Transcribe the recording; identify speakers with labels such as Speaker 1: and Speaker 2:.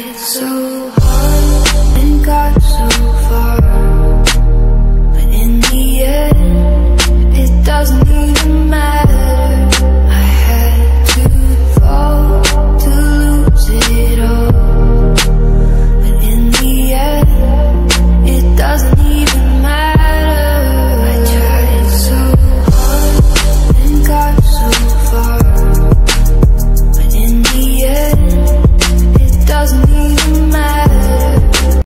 Speaker 1: so